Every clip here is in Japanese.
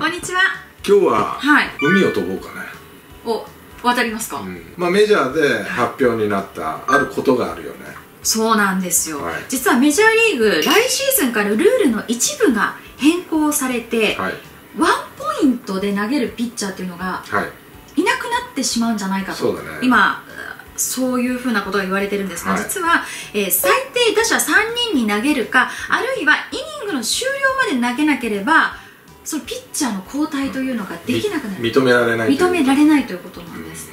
こんにちは。今日ははい。海を飛ぼうかね、お渡りますか、うん。まあ、メジャーで発表になったあることがあるよね。そうなんですよ、はい。実はメジャーリーグ来シーズンからルールの一部が変更されて、はい。ワンポイントで投げるピッチャーっていうのがはい。いなくなってしまうんじゃないかと。ね。今そういうふうなことが言われてるんですが、はい。実は、えー最低打者3人に投げるかあるいはイニングの終了まで投げなければそのピッチャーの交代というのができなくなる。み認められない認められないということなんです、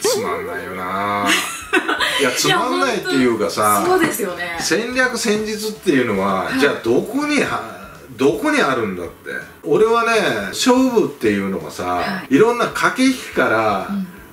つまんないよな。いやつまんないっていうかさそうですよね。戦略戦術っていうのは、はい。じゃあどこにはどこにあるんだって。俺はね勝負っていうのがさ、、はい。ろんな駆け引きから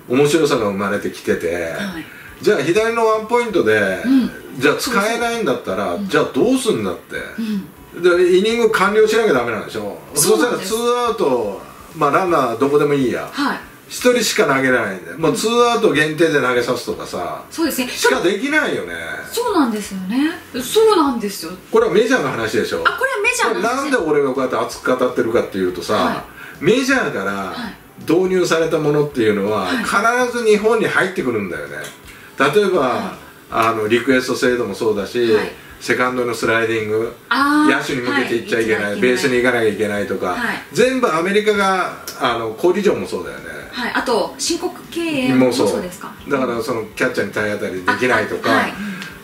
面白さが生まれてきてて、はい。じゃあ左のワンポイントで、うん。じゃあ使えないんだったら、うん。じゃあどうすんだって、うんでイニング完了しなきゃダメなんでしょ？そそうしたらツーアウトまあランナーどこでもいいや。はい。一人しか投げれないんで。もうツーアウト限定で投げさすとかさ。そうですね。しかできないよね。そうなんですよね。そうなんですよ。これはメジャーの話でしょ？あこれはメジャーの話。なんで俺がこうやって熱く語ってるかっていうとさ、はメジャーからはい。導入されたものっていうのは、はい。必ず日本に入ってくるんだよね。例えば、はあのリクエスト制度もそうだし、はいセカンドのスライディング野手に向けていっちゃいけない、はいベースに行かなきゃいけないとか、はい。全部アメリカがあのコリジョンもそうだよね。はいあと申告敬遠もそうですか？だからそのキャッチャーに体当たりできないとか、あはい。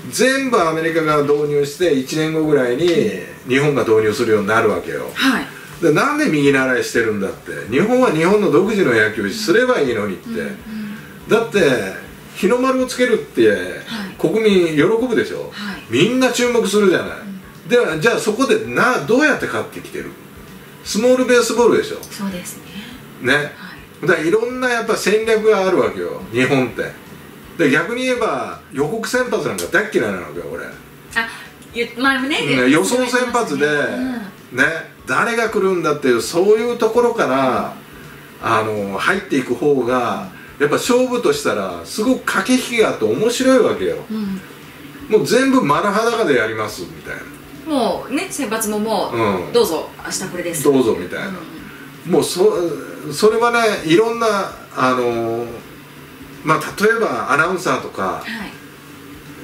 全部アメリカが導入して1年後ぐらいに日本が導入するようになるわけよ。はい。でなんで右習いしてるんだって日本は日本の独自の野球すればいいのにって、うんだって日の丸をつけるって、国民喜ぶでしょ、はい。みんな注目するじゃない、ではじゃあそこでなどうやって勝ってきてる？スモールベースボールでしょ？そうですね。ね。はい。だからいろんなやっぱ戦略があるわけよ日本って。で逆に言えば予告先発なんか大っ嫌いなわけよ俺、あゆ前もねね予想先発で、うん。ね誰が来るんだっていうそういうところからあの入っていく方がやっぱ勝負としたらすごく駆け引きがあって面白いわけよ。うん。もう全部丸裸でやりますみたいもうね選抜ももう、うん。どうぞ明日これです。どうぞみたいな。うん。もうそそれはねいろんなあのまあ例えばアナウンサーとかはい。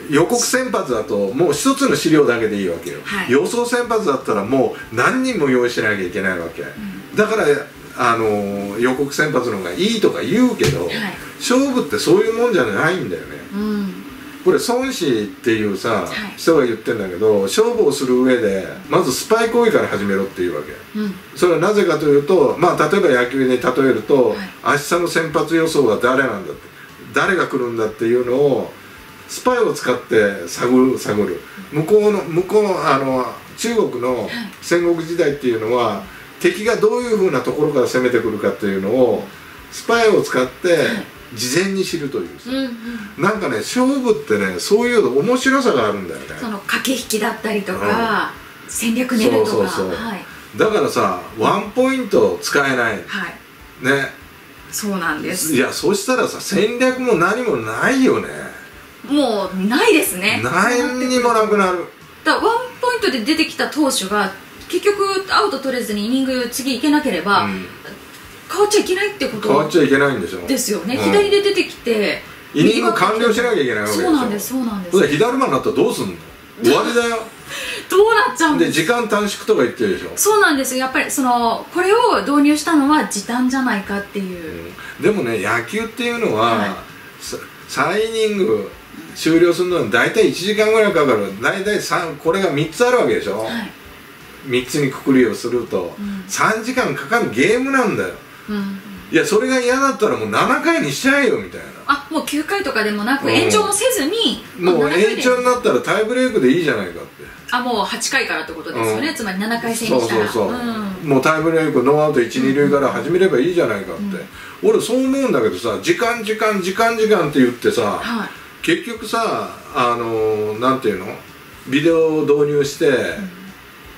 予告先発だともう一つの資料だけでいいわけよ、はい。予想先発だったらもう何人も用意しなきゃいけないわけ、だからあの予告先発の方がいいとか言うけど、はい。勝負ってそういうもんじゃないんだよね。うん。これ孫子っていうさ、い。人が言ってんだけど勝負をする上でまずスパイ行為から始めろっていうわけ。うん。それはなぜかというとまあ例えば野球に例えると、はい。明日の先発予想は誰なんだって誰が来るんだっていうのをスパイを使って探る探る。向こうの向こうあの中国の戦国時代っていうのは敵がどういうふうなところから攻めてくるかっていうのをスパイを使って事前に知るというさ。うんうん。なんかね勝負ってねそういう面白さがあるんだよね。その駆け引きだったりとか、戦略練るとか。そうそうそう。はい。だからさワンポイント使えない。ねはい。そうなんです。いやそしたらさ戦略も何もないよね。もうないですね。何にもなくなる。だワンポイントで出てきた投手が結局アウト取れずにイニング次いけなければ、うん。変わっちゃいけないってこと変わっちゃいけないんでしょ。ですよね、うん。左で出てきてイニング完了しなきゃいけないわけでしょ。そうなんですそうなんです。左間になったらどうすんの？終わりだよ。どうなっちゃうんで時間短縮とか言ってるでしょ、そうなんですよ。やっぱりそのこれを導入したのは時短じゃないかっていう、でもね野球っていうのは、はい。さ3イニング終了するのに大体1時間ぐらいかかる。大体3これが3つあるわけでしょ、はい3つにくくりをすると、うん。3時間かかるゲームなんだよ。うん、いやそれが嫌だったらもう7回にしちゃえよみたいな。あもう9回とかでもなく、うん。延長もせずにもう7回で。延長になったらタイブレークでいいじゃないかって。あもう8回からってことですよね、うん。つまり7回戦そうにしたら。そうそう、ん。もうタイブレークノーアウト1、二塁から始めればいいじゃないかって、俺そう思うんだけどさ時間時間時間時間って言ってさはい。結局さあのーなんていうの？ビデオを導入して、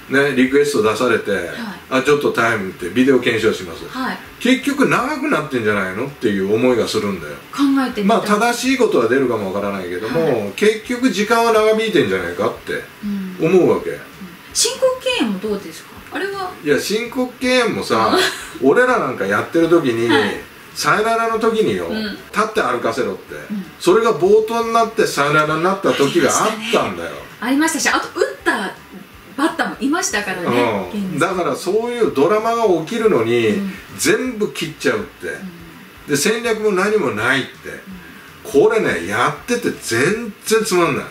ね、リクエスト出されて、あちょっとタイムってビデオ検証します。はい。結局長くなってんじゃないのっていう思いがするんだよ。考えてまあ正しいことは出るかもわからないけども、は結局時間は長引いてんじゃないかってうん。思うわけ。申告敬炎もどうですか？あれは？いや申告敬遠もさ 俺らなんかやってる時に、はい。サヨナラの時によ、うん。立って歩かせろって、ん。それが冒頭になってサヨナラになった時があったんだよ、ありましたしあと打ったバッターもいましたからね、うん、だからそういうドラマが起きるのに、うん。全部切っちゃうって、で戦略も何もないって、これねやってて全然つまんない、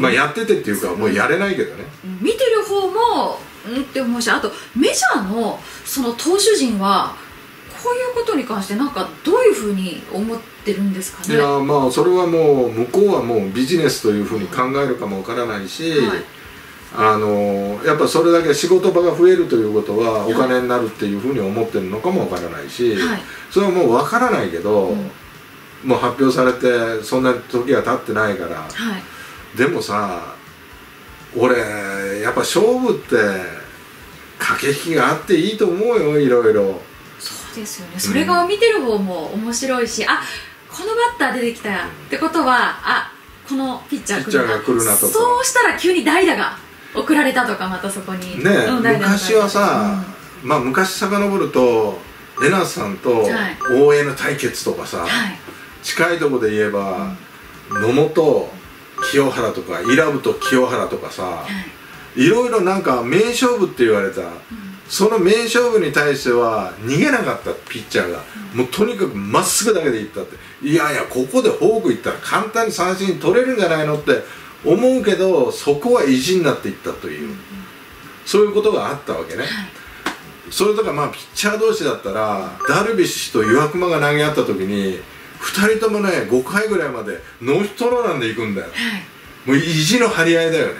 まあやっててっていうかもうやれないけどね、うん。見てる方もうんって思うしあとメジャーのその投手陣はこういうことに関してなんかどういうふうに思ってるんですかね？いやまあそれはもう向こうはもうビジネスというふうに考えるかもわからないし、はい。あのやっぱそれだけ仕事場が増えるということはお金になるっていうふうに思ってるのかもわからないし、はい。それはもうわからないけど、うん。もう発表されてそんな時は経ってないからはい。でもさ俺やっぱ勝負って駆け引きがあっていいと思うよいろいろですよね。それが見てる方も面白いし、あこのバッター出てきたってことはあこのピッチャー来るな。とか。そうしたら急に代打が送られたとかまたそこに。ね昔はさ、まあ昔遡るとレナスさんとはい。大江の対決とかさ、はい。近いとこで言えば、野本清原とか伊良部と清原とかさはいいろいろなんか名勝負って言われた、その名勝負に対しては逃げなかったピッチャーが、もうとにかくまっすぐだけでいったって。いやいやここでフォークいったら簡単に三振取れるんじゃないのって思うけどそこは意地になっていったという、そういうことがあったわけね、それとかまあピッチャー同士だったらダルビッシュと岩隈が投げ合った時に2人ともね5回ぐらいまでノーヒットノーランでいくんだよ。はい。もう意地の張り合いだよね、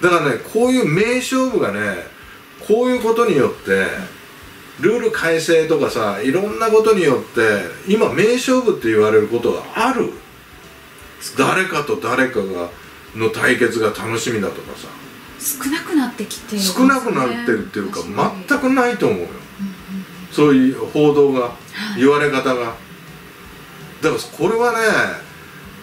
だからねこういう名勝負がねこういうことによってルール改正とかさいろんなことによって今名勝負って言われることがある。誰かと誰かがの対決が楽しみだとかさ。少なくなってきてね。少なくなってるっていうか全くないと思うよ。そういう報道がはい。言われ方が。だからこれはね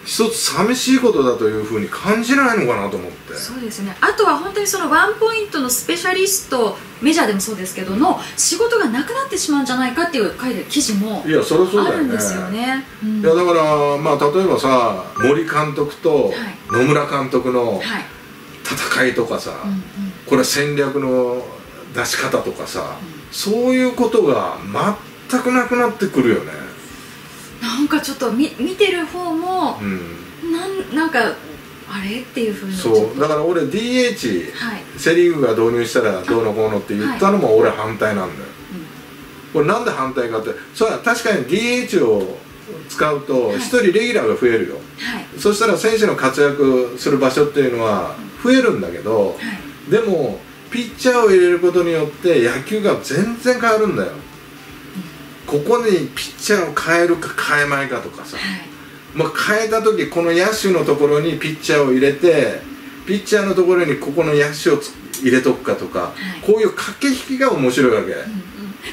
一つ寂しいことだというふうに感じないのかなと思って。そうですね。あとは本当にそのワンポイントのスペシャリストメジャーでもそうですけどの仕事がなくなってしまうんじゃないかっていう書いてる記事もあるんですよね。うん。いやだからまあ例えばさ森監督と野村監督のはい。戦いとかさ、うんうん。これは戦略の出し方とかさ、そういうことが全くなくなってくるよねなんかちょっと見見てる方もうん。なんなんかあれっていうふうにそう。だから俺 DH はい、セ・リーグが導入したらどうのこうのって言ったのも俺反対なんだよ、これなんで反対かってそれは確かに DH を使うとはい。1人レギュラーが増えるよ、はい。そしたら選手の活躍する場所っていうのは増えるんだけどはい。でもピッチャーを入れることによって野球が全然変わるんだよここにピッチャーを変えるか変えまいかとかさ。はい。まあ、変えた時この野手のところにピッチャーを入れてピッチャーのところにここの野手をつ入れとくかとか、い。こういう駆け引きが面白いわけ、うんうん。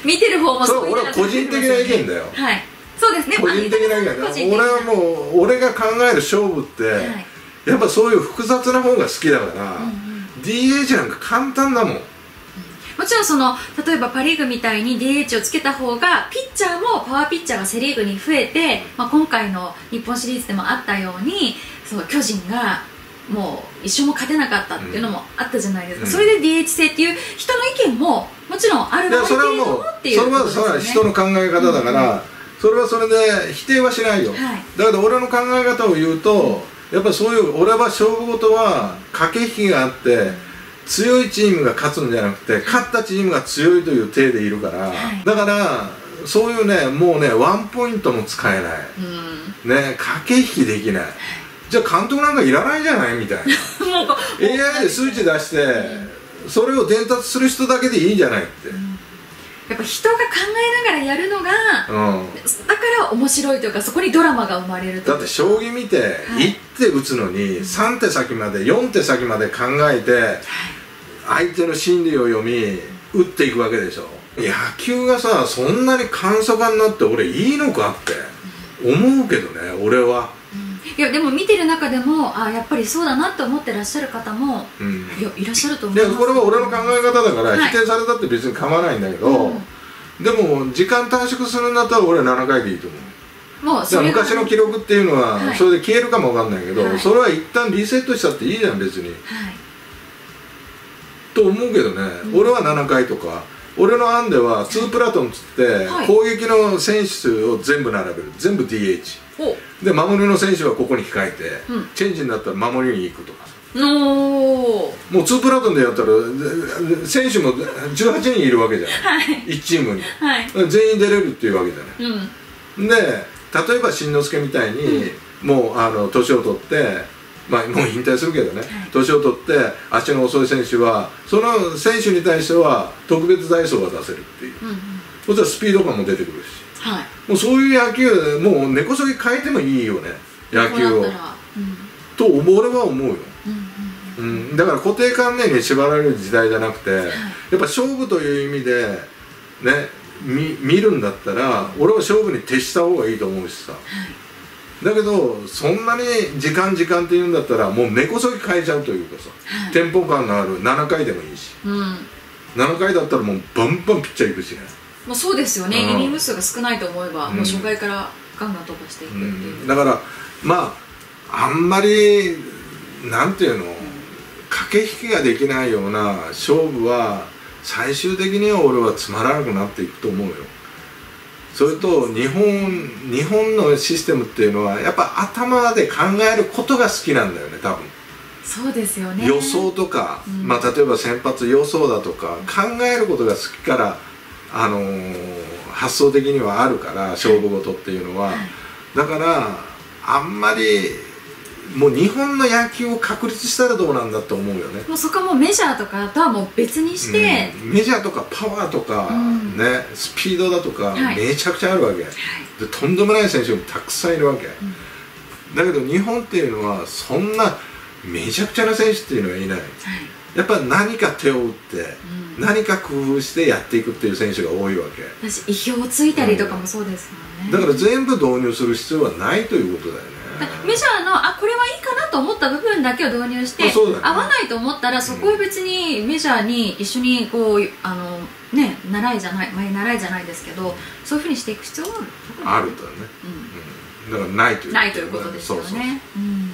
見てる方もそれは俺は個人的な意見だよ。はい。そうですね。個人的な意見だ俺はもう俺が考える勝負って、はい。やっぱそういう複雑な方が好きだから、うんうん。DH なんか簡単だもんもちろんその例えばパ・リーグみたいに DH をつけた方がピッチャーもパワーピッチャーがセ・リーグに増えて、まあ、今回の日本シリーズでもあったようにその巨人がもう一勝も勝てなかったっていうのもあったじゃないですか、うん。それで DH 制っていう人の意見ももちろんあるいやそれはけれどもっていうそれは人の考え方だから、それはそれで否定はしないよ、はい。だけど俺の考え方を言うと、やっぱそういう俺は勝負事は駆け引きがあって強いチームが勝つんじゃなくて勝ったチームが強いという体でいるから、はい。だからそういうねもうねワンポイントも使えない。うん。ね駆け引きできない。じゃあ監督なんかいらないじゃないみたいな。AI で数値出してそれを伝達する人だけでいいんじゃないって、やっぱ人が考えながらやるのがうん。だから面白いというかそこにドラマが生まれるとだって将棋見てはい。1手打つのに3手先まで4手先まで考えて相手の心理を読み打っていくわけでしょ。野球がさそんなに簡素化になって俺いいのかって思うけどね俺は。いやでも見てる中でもあやっぱりそうだなって思ってらっしゃる方もうん。いやいらっしゃると思います。いやこれは俺の考え方だから、はい。否定されたって別に構わないんだけど、うん。でも時間短縮するんだったら俺は7回でいいと思う。もうそれが昔の記録っていうのは、はい。それで消えるかもわかんないけど、はい。それは一旦リセットしたっていいじゃん別に。はいと思うけどね、うん。俺は7回とか。俺の案では2プラトンっつって、はい。攻撃の選手を全部並べる。全部 DH お。で守りの選手はここに控えて、うん。チェンジになったら守りに行くとかもう2プラトンでやったらで選手も18人いるわけじゃない、はい。1チームに。はい。全員出れるっていうわけじゃない。うん。で例えばしんのすけみたいに、もうあの年を取ってまあもう引退するけどね、い。年を取って足の遅い選手はその選手に対しては特別ダイソーが出せるっていう。うんうん。そしたらスピード感も出てくるし。はい。もうそういう野球もう根こそぎ変えてもいいよね。野球を。こうなったら。うん。と俺は思うよ、うんうんうん、だから固定観念に縛られる時代じゃなくて、やっぱ勝負という意味でね見見るんだったら俺は勝負に徹した方がいいと思うしさ。はいだけどそんなに時間時間って言うんだったらもう根こそぎ変えちゃうというかさ、はい。テンポ感のある7回でもいいしうん。7回だったらもうバンバンピッチャーいくしね、もうそうですよね、うん。イニング数が少ないと思えば、うん。もう初回からガンガン飛ばしていくっていう、だからまああんまりなんていうの、駆け引きができないような勝負は最終的には俺はつまらなくなっていくと思うよそれと日本日本のシステムっていうのはやっぱ頭で考えることが好きなんだよね多分。そうですよね。予想とか、うん。まあ、例えば先発予想だとか考えることが好きから、あのー発想的にはあるから勝負事っていうのは、はい。だからあんまりもう日本の野球を確立したらどうなんだと思うよね。もうそこはもうメジャーとかとはもう別にして、うん。メジャーとかパワーとか、うん。ね、スピードだとか、はい。めちゃくちゃあるわけ。でとんでもない選手もたくさんいるわけ、だけど日本っていうのはそんなめちゃくちゃな選手っていうのはいない。はい。やっぱ何か手を打って、うん。何か工夫してやっていくっていう選手が多いわけ。私意表をついたりとかもそうですもんね、だから全部導入する必要はないということだよねメジャーのあこれはいいかなと思った部分だけを導入して、ね。合わないと思ったらそこを別にメジャーに一緒にこうあのね習いじゃない前習いじゃないですけどそういうふうにしていく必要はある。とね、ううん、だからないというん、ないということですよね。そうそうう。ん。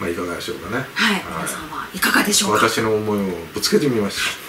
まあいかがでしょうかね。はい、皆さんはいかがでしょうか？私の思いをぶつけてみました。はい